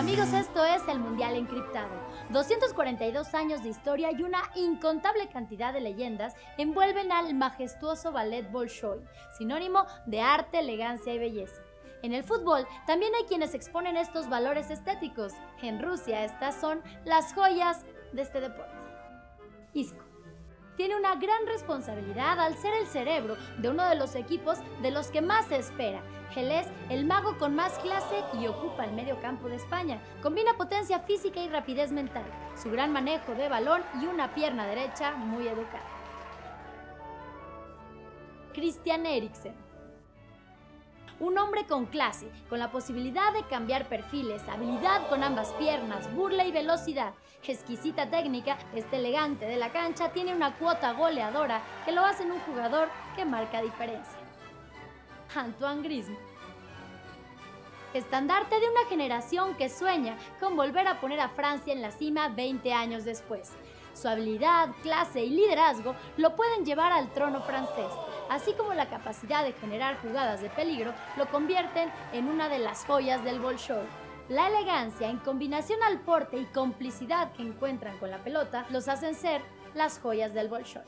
Amigos, esto es el Mundial Encriptado. 242 años de historia y una incontable cantidad de leyendas envuelven al majestuoso ballet Bolshoi, sinónimo de arte, elegancia y belleza. En el fútbol también hay quienes exponen estos valores estéticos. En Rusia estas son las joyas de este deporte. Isco tiene una gran responsabilidad al ser el cerebro de uno de los equipos de los que más se espera. Él es el mago con más clase y ocupa el medio campo de España. Combina potencia física y rapidez mental, su gran manejo de balón y una pierna derecha muy educada. Christian Eriksen un hombre con clase, con la posibilidad de cambiar perfiles, habilidad con ambas piernas, burla y velocidad, exquisita técnica, este elegante de la cancha tiene una cuota goleadora que lo hace en un jugador que marca diferencia. Antoine Griezmann estandarte de una generación que sueña con volver a poner a Francia en la cima 20 años después. Su habilidad, clase y liderazgo lo pueden llevar al trono francés, así como la capacidad de generar jugadas de peligro lo convierten en una de las joyas del Bolshoi. La elegancia en combinación al porte y complicidad que encuentran con la pelota los hacen ser las joyas del Bolshoi.